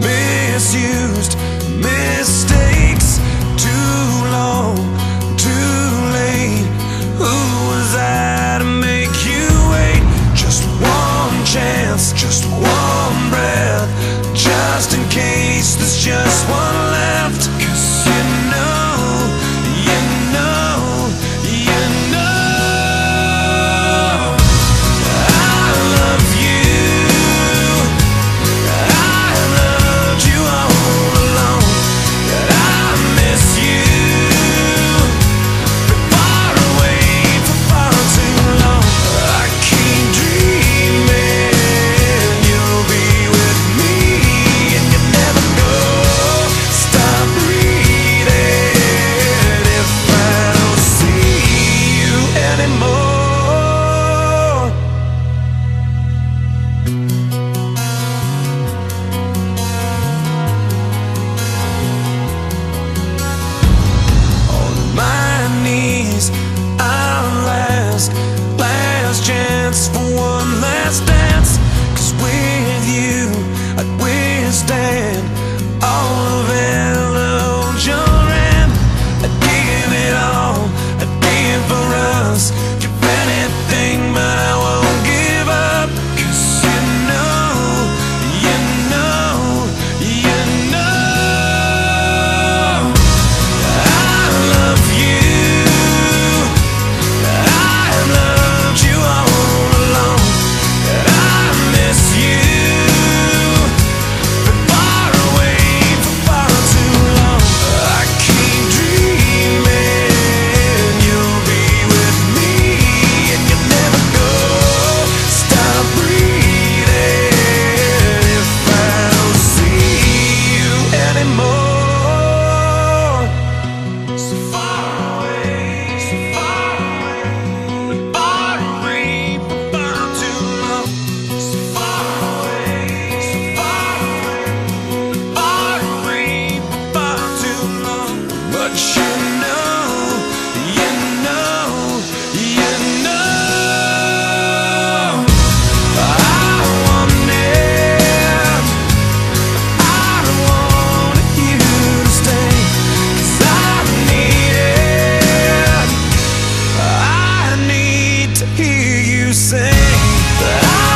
misused, mistaken. But I